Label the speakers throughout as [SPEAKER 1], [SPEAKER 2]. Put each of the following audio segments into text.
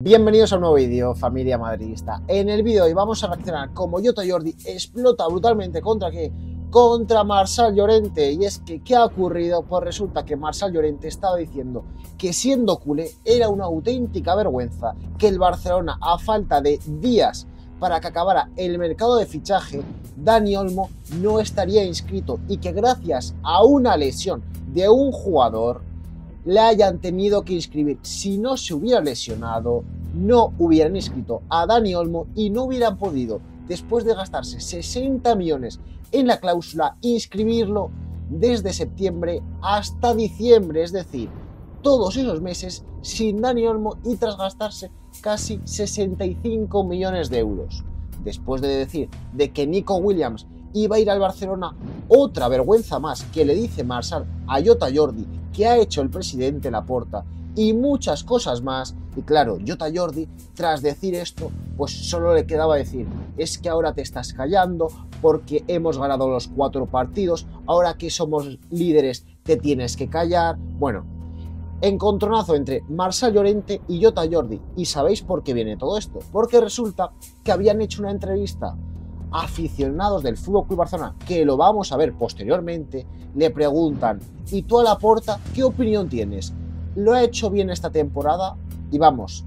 [SPEAKER 1] Bienvenidos a un nuevo vídeo, familia madridista. En el vídeo de hoy vamos a reaccionar como Jota Jordi explota brutalmente contra qué? Contra Marsal Llorente. Y es que, ¿qué ha ocurrido? Pues resulta que Marsal Llorente estaba diciendo que siendo culé era una auténtica vergüenza que el Barcelona, a falta de días para que acabara el mercado de fichaje, Dani Olmo no estaría inscrito y que gracias a una lesión de un jugador le hayan tenido que inscribir. Si no se hubiera lesionado, no hubieran inscrito a Dani Olmo y no hubieran podido, después de gastarse 60 millones en la cláusula, inscribirlo desde septiembre hasta diciembre, es decir, todos esos meses sin Dani Olmo y tras gastarse casi 65 millones de euros. Después de decir de que Nico Williams iba a ir al Barcelona, otra vergüenza más que le dice Marsal a Jota Jordi que ha hecho el presidente Laporta y muchas cosas más. Y claro, Jota Jordi, tras decir esto, pues solo le quedaba decir, es que ahora te estás callando porque hemos ganado los cuatro partidos, ahora que somos líderes te tienes que callar. Bueno, encontronazo entre Marsal Llorente y Jota Jordi. ¿Y sabéis por qué viene todo esto? Porque resulta que habían hecho una entrevista aficionados del Fútbol Club Barcelona, que lo vamos a ver posteriormente, le preguntan, ¿y tú a la porta qué opinión tienes? ¿Lo ha hecho bien esta temporada? Y vamos,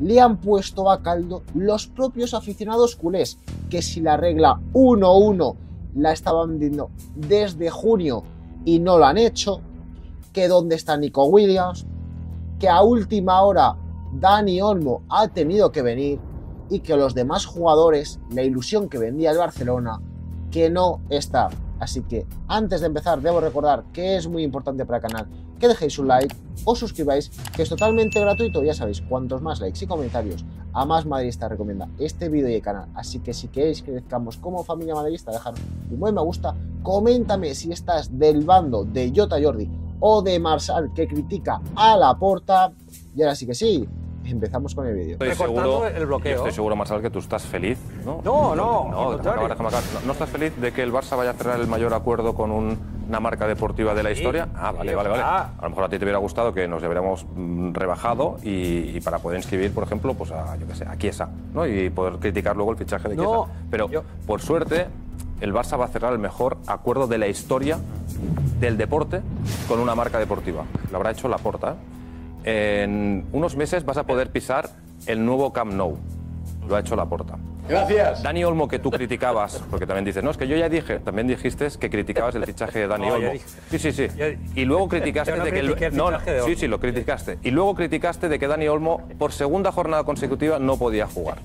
[SPEAKER 1] le han puesto a caldo los propios aficionados culés, que si la regla 1-1 la estaban viendo desde junio y no lo han hecho, que dónde está Nico Williams, que a última hora Dani Olmo ha tenido que venir, y que los demás jugadores, la ilusión que vendía el Barcelona, que no está. Así que antes de empezar debo recordar que es muy importante para el canal que dejéis un like o suscribáis, que es totalmente gratuito, ya sabéis, cuantos más likes y comentarios a más madridista recomienda este vídeo y el canal. Así que si queréis que crezcamos como familia madridista, dejar un buen me gusta, coméntame si estás del bando de Jota Jordi o de Marsal que critica a la porta. Y ahora sí que sí, empezamos con el vídeo.
[SPEAKER 2] Estoy seguro, el bloqueo. Estoy seguro, Marcel, que tú estás feliz, ¿no?
[SPEAKER 3] No, no,
[SPEAKER 2] no, no, estás feliz de que el Barça vaya a cerrar el mayor acuerdo con una marca deportiva de la historia? Ah, vale, vale, vale. A lo mejor a ti te hubiera gustado que nos hubiéramos mm, rebajado y, para poder inscribir, por ejemplo, pues a, yo qué sé, a Chiesa, ¿no? Y poder criticar luego el fichaje de Chiesa. Pero, por suerte, el Barça va a cerrar el mejor acuerdo de la historia del deporte con una marca deportiva. Lo habrá hecho la Porta, ¿eh? En unos meses vas a poder pisar el nuevo Camp Nou. Lo ha hecho la porta.
[SPEAKER 3] Gracias.
[SPEAKER 2] Dani Olmo, que tú criticabas, porque también dices, no, es que yo ya dije, también dijiste que criticabas el fichaje de Dani Olmo. Sí, sí, sí. Y luego criticaste de que. no, sí, sí, lo criticaste. Y luego criticaste de que Dani Olmo, por segunda jornada consecutiva, no podía jugar.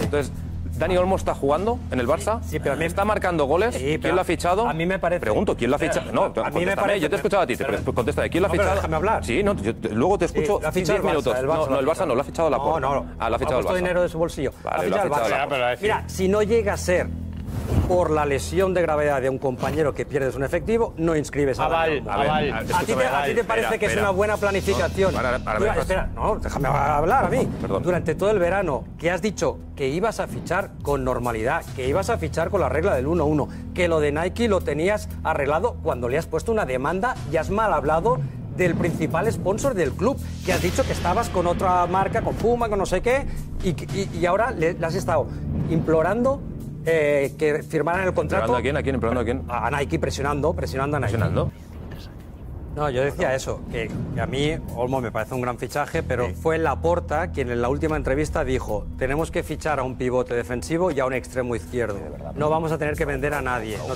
[SPEAKER 2] Entonces. Dani Olmo está jugando en el Barça. Sí, pero está marcando goles. ¿Quién lo ha fichado?
[SPEAKER 3] A mí me parece.
[SPEAKER 2] Pregunto, ¿quién lo ha fichado? No, a mí me parece. Yo te he escuchado a ti. Te contesta, ¿quién lo ha fichado?
[SPEAKER 3] déjame hablar.
[SPEAKER 2] Sí, no, luego te escucho 10 minutos. no, el Barça no, lo ha fichado la
[SPEAKER 3] No, no,
[SPEAKER 2] Ah, lo ha fichado el Barça.
[SPEAKER 3] dinero de su bolsillo.
[SPEAKER 2] Vale, lo ha fichado
[SPEAKER 3] el Mira, si no llega a ser por la lesión de gravedad de un compañero que pierdes un efectivo, no inscribes a
[SPEAKER 2] Aval, aval.
[SPEAKER 3] ¿A, ti te, ¿A ti te parece que es una buena planificación? No, espera, no, déjame hablar a mí. Durante todo el verano, que has dicho que ibas a fichar con normalidad, que ibas a fichar con la regla del 1-1, que lo de Nike lo tenías arreglado cuando le has puesto una demanda y has mal hablado del principal sponsor del club, que has dicho que estabas con otra marca, con Puma, con no sé qué, y, ahora le has estado implorando eh, que firmaran el contrato.
[SPEAKER 2] ¿Implorando a quién? ¿A quién? ¿Implorando a quién?
[SPEAKER 3] A Nike, presionando, presionando a Nike.
[SPEAKER 2] ¿Presionando?
[SPEAKER 3] No, yo decía eso, que, a mí Olmo me parece un gran fichaje, pero fue Laporta quien en la última entrevista dijo, tenemos que fichar a un pivote defensivo y a un extremo izquierdo. no vamos a tener que vender a nadie. no,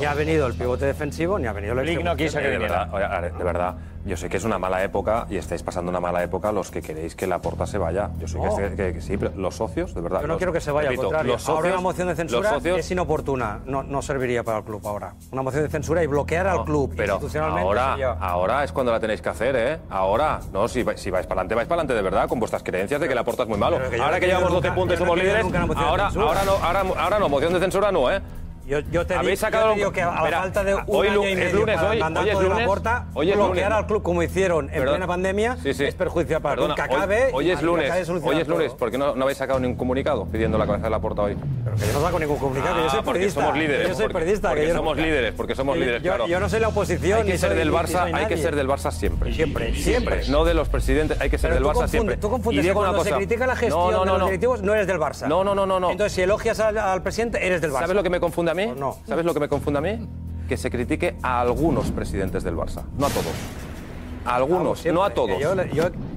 [SPEAKER 3] ni ha venido el pivote defensivo, ni ha venido el extremo.
[SPEAKER 2] izquierdo. de verdad, de verdad yo sé que es una mala época y estáis pasando una mala época los que queréis que la porta se vaya. Yo sé que, sí, pero los socios, de verdad.
[SPEAKER 3] Yo no quiero que se vaya, al contrario. Los ahora una moción de censura es inoportuna, no, no, serviría para el club ahora. Una moción de censura y bloquear al club
[SPEAKER 2] pero
[SPEAKER 3] institucionalmente.
[SPEAKER 2] Ahora, ahora es cuando la tenéis que hacer, ¿eh? Ahora, no, si, vais, si vais para adelante, vais para adelante de verdad, con vuestras creencias de que la porta es muy malo. ahora que llevamos 12 puntos y somos líderes, ahora, ahora, no, ahora, ahora no, moción de censura no, ¿eh?
[SPEAKER 3] Yo, yo te habéis sacado yo te que a la falta de un
[SPEAKER 2] hoy,
[SPEAKER 3] año y
[SPEAKER 2] medio es lunes, hoy, hoy es lunes,
[SPEAKER 3] Porta,
[SPEAKER 2] hoy es
[SPEAKER 3] bloquear al club como hicieron en plena pandemia sí, sí. es perjudicial para Perdona, el club que acabe.
[SPEAKER 2] Hoy, hoy es lunes, hoy es lunes, ¿por qué no, no habéis sacado ningún comunicado pidiendo la cabeza de la Porta hoy?
[SPEAKER 3] Pero que yo no saco ningún comunicado, ah, yo soy periodista.
[SPEAKER 2] Somos líderes.
[SPEAKER 3] Yo soy periodista.
[SPEAKER 2] Porque, somos líderes, porque somos líderes, claro.
[SPEAKER 3] Yo no soy la oposición.
[SPEAKER 2] Hay que ser del Barça, hay que ser del Barça siempre.
[SPEAKER 3] Siempre, siempre.
[SPEAKER 2] No de los presidentes, hay que ser del Barça siempre.
[SPEAKER 3] Tú confundes cuando se critica la gestión de los directivos, no eres del Barça.
[SPEAKER 2] No, no, no, no.
[SPEAKER 3] Entonces, si elogias al presidente, eres del Barça.
[SPEAKER 2] ¿Sabes lo que me confunde a mí? No. ¿Sabes lo que me confunde a mí? Que se critique a algunos presidentes del Barça, no a todos. A algunos, no a todos.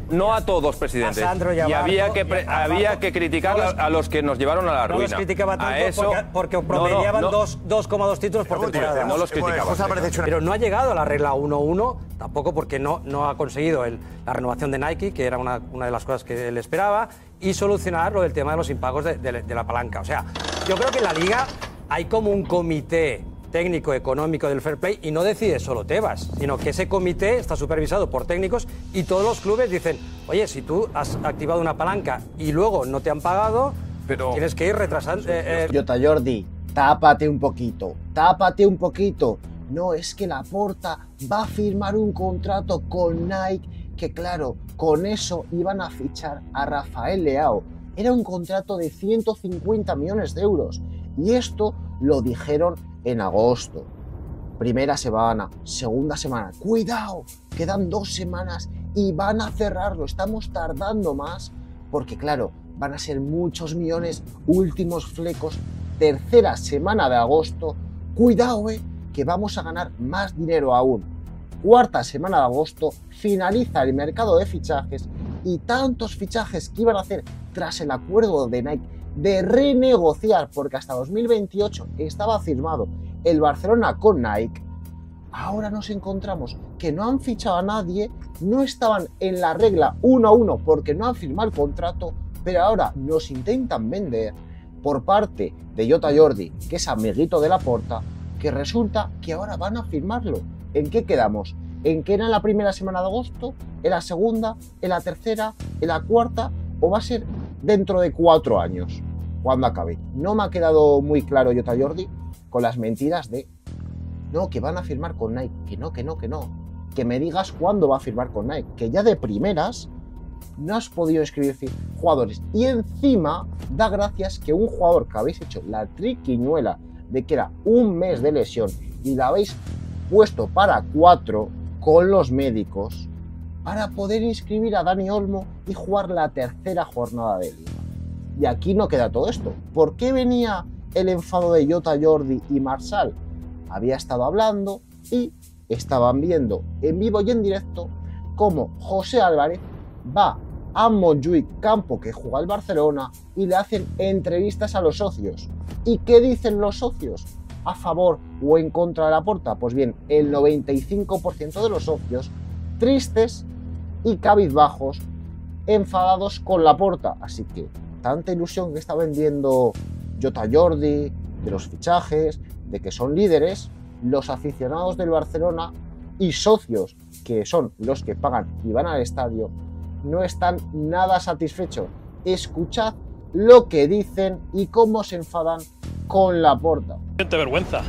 [SPEAKER 2] no a todos, presidentes. y había que, había que criticar a los que nos llevaron a la ruina. No
[SPEAKER 3] los criticaba tanto a eso, porque, porque promediaban 2,2 títulos por temporada.
[SPEAKER 2] No los criticaba.
[SPEAKER 3] Pero no ha llegado a la regla 1-1, tampoco porque no, no ha conseguido el, la renovación de Nike, que era una, una de las cosas que él esperaba, y solucionar lo del tema de los impagos de, de la palanca. O sea, yo creo que en la liga hay como un comité técnico económico del fair play y no decide solo Tebas, sino que ese comité está supervisado por técnicos y todos los clubes dicen, oye, si tú has activado una palanca y luego no te han pagado, Pero... tienes que ir retrasando.
[SPEAKER 1] Eh, eh. Jota Jordi, tápate un poquito, tápate un poquito. No, es que la Porta va a firmar un contrato con Nike que claro, con eso iban a fichar a Rafael Leao. Era un contrato de 150 millones de euros. Y esto lo dijeron en agosto. Primera semana, segunda semana. Cuidado, quedan dos semanas y van a cerrarlo. Estamos tardando más porque claro, van a ser muchos millones. Últimos flecos. Tercera semana de agosto. Cuidado, eh, que vamos a ganar más dinero aún. Cuarta semana de agosto finaliza el mercado de fichajes y tantos fichajes que iban a hacer tras el acuerdo de Nike de renegociar, porque hasta 2028 estaba firmado el Barcelona con Nike, ahora nos encontramos que no han fichado a nadie, no estaban en la regla 1 a 1 porque no han firmado el contrato, pero ahora nos intentan vender por parte de Jota Jordi, que es amiguito de la porta, que resulta que ahora van a firmarlo. ¿En qué quedamos? ¿En que era en la primera semana de agosto? ¿En la segunda? ¿En la tercera? ¿En la cuarta? ¿O va a ser dentro de cuatro años, cuando acabe. No me ha quedado muy claro, Jota Jordi, con las mentiras de no, que van a firmar con Nike, que no, que no, que no. Que me digas cuándo va a firmar con Nike, que ya de primeras no has podido escribir jugadores. Y encima da gracias que un jugador que habéis hecho la triquiñuela de que era un mes de lesión y la habéis puesto para cuatro con los médicos, para poder inscribir a Dani Olmo y jugar la tercera jornada de liga. Y aquí no queda todo esto. ¿Por qué venía el enfado de Jota Jordi y Marsal? Había estado hablando y estaban viendo en vivo y en directo cómo José Álvarez va a Montjuic Campo, que juega al Barcelona, y le hacen entrevistas a los socios. ¿Y qué dicen los socios? ¿A favor o en contra de la porta? Pues bien, el 95% de los socios tristes y cabizbajos, enfadados con la porta. Así que tanta ilusión que está vendiendo Jota Jordi, de los fichajes, de que son líderes, los aficionados del Barcelona y socios, que son los que pagan y van al estadio, no están nada satisfechos. Escuchad lo que dicen y cómo se enfadan con la porta.
[SPEAKER 4] vergüenza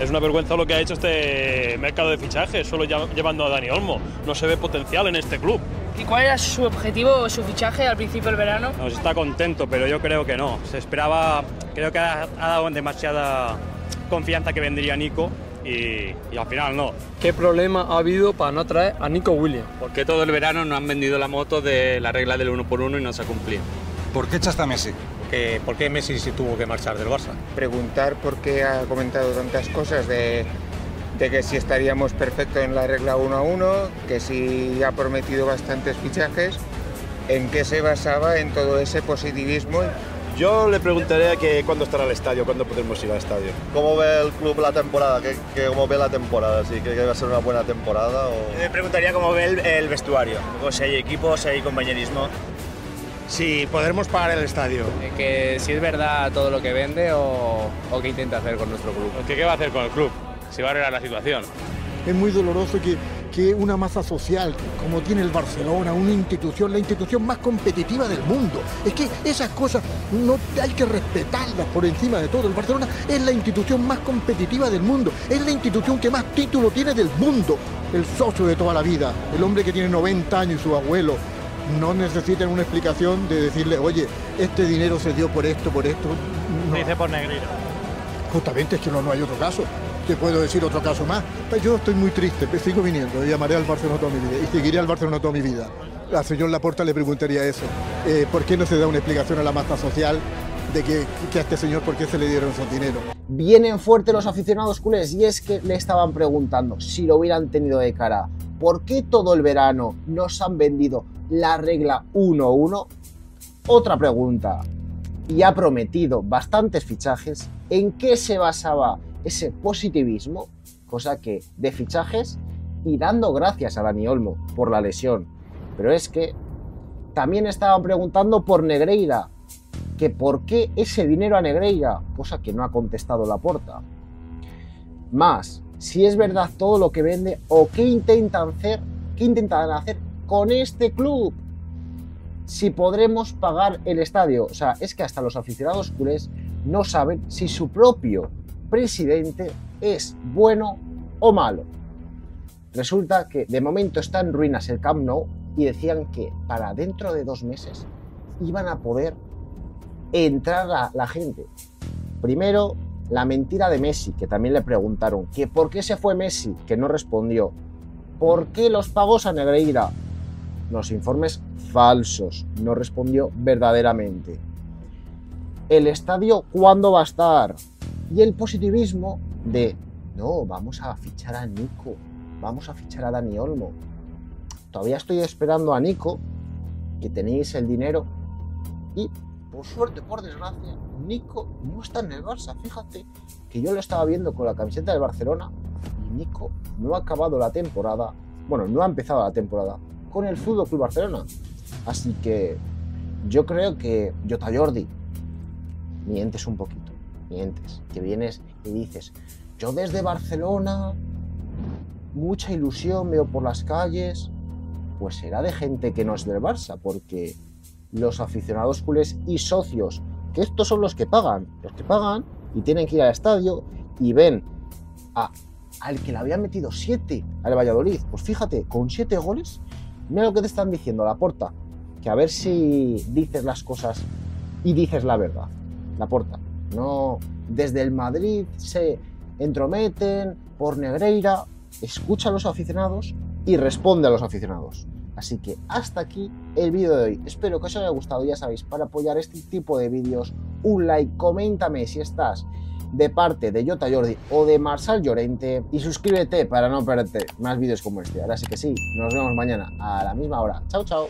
[SPEAKER 4] es una vergüenza lo que ha hecho este mercado de fichajes, solo llevando a Dani Olmo. No se ve potencial en este club.
[SPEAKER 5] ¿Y cuál era su objetivo o su fichaje al principio del verano?
[SPEAKER 4] Nos está contento, pero yo creo que no. Se esperaba, creo que ha, dado demasiada confianza que vendría Nico y, y, al final no.
[SPEAKER 6] ¿Qué problema ha habido para no traer a Nico Williams?
[SPEAKER 7] Porque todo el verano no han vendido la moto de la regla del uno por uno y no se ha cumplido.
[SPEAKER 8] ¿Por qué echaste a Messi?
[SPEAKER 9] ¿Por qué Messi se tuvo que marchar del Barça?
[SPEAKER 10] Preguntar por qué ha comentado tantas cosas de, que si estaríamos perfectos en la regla 1 a 1, que si ha prometido bastantes fichajes, en qué se basaba en todo ese positivismo.
[SPEAKER 11] Yo le preguntaría que cuándo estará el estadio, cuándo podremos ir al estadio.
[SPEAKER 12] ¿Cómo ve el club la temporada? ¿Qué, cómo ve la temporada? ¿Sí que va a ser una buena temporada? O...
[SPEAKER 13] Le preguntaría cómo ve el, el vestuario, si hay equipo, si hay compañerismo
[SPEAKER 14] si podremos pagar el estadio.
[SPEAKER 15] Que si es verdad todo lo que vende o, o qué intenta hacer con nuestro club.
[SPEAKER 4] ¿Qué, ¿Qué va a hacer con el club? Si va a arreglar la situación.
[SPEAKER 16] Es muy doloroso que,
[SPEAKER 14] que una masa social como tiene el Barcelona, una institución, la institución más competitiva del mundo. Es que esas cosas no hay que respetarlas por encima de todo. El Barcelona es la institución más competitiva del mundo, es la institución que más título tiene del mundo. El socio de toda la vida, el hombre que tiene 90 años y su abuelo, no necesitan una explicación de decirle, oye, este dinero se dio por esto, por esto.
[SPEAKER 8] No. Dice por Negreira.
[SPEAKER 14] Justamente es que no, no hay otro caso te puedo decir otro caso más. Pues yo estoy muy triste, sigo viniendo, llamaré al Barcelona toda mi vida y seguiré al Barcelona toda mi vida. A señor Laporta le preguntaría eso. Eh, ¿Por qué no se da una explicación a la masa social de que, a este señor por qué se le dieron esos dinero?
[SPEAKER 1] Vienen fuerte los aficionados culés y es que le estaban preguntando si lo hubieran tenido de cara. ¿Por qué todo el verano nos han vendido la regla 1-1? Otra pregunta. Y ha prometido bastantes fichajes. ¿En qué se basaba ese positivismo, cosa que de fichajes y dando gracias a Dani Olmo por la lesión. Pero es que también estaban preguntando por Negreira, que por qué ese dinero a Negreira, cosa que no ha contestado la porta. Más, si es verdad todo lo que vende o qué intentan hacer, qué intentan hacer con este club. Si podremos pagar el estadio. O sea, es que hasta los aficionados culés no saben si su propio presidente es bueno o malo. Resulta que de momento está en ruinas el Camp Nou y decían que para dentro de dos meses iban a poder entrar a la gente. Primero, la mentira de Messi, que también le preguntaron que por qué se fue Messi, que no respondió. ¿Por qué los pagos a Negreira? Los informes falsos, no respondió verdaderamente. ¿El estadio cuándo va a estar? y el positivismo de, no, vamos a fichar a Nico, vamos a fichar a Dani Olmo. Todavía estoy esperando a Nico, que tenéis el dinero, y por suerte, por desgracia, Nico no está en el Barça. Fíjate que yo lo estaba viendo con la camiseta del Barcelona y Nico no ha acabado la temporada, bueno, no ha empezado la temporada con el Fútbol Club Barcelona. Así que yo creo que Jota Jordi mientes un poquito que vienes y dices, yo desde Barcelona, mucha ilusión veo por las calles, pues será de gente que no es del Barça, porque los aficionados culés y socios, que estos son los que pagan, los que pagan y tienen que ir al estadio y ven a, al que le habían metido siete al Valladolid, pues fíjate, con siete goles, mira lo que te están diciendo la porta, que a ver si dices las cosas y dices la verdad, la porta. No, desde el Madrid se entrometen por Negreira, escucha a los aficionados y responde a los aficionados. Así que hasta aquí el vídeo de hoy. Espero que os haya gustado. Ya sabéis, para apoyar este tipo de vídeos, un like, coméntame si estás de parte de Jota Jordi o de Marsal Llorente y suscríbete para no perderte más vídeos como este. Ahora sí que sí, nos vemos mañana a la misma hora. Chao, chao.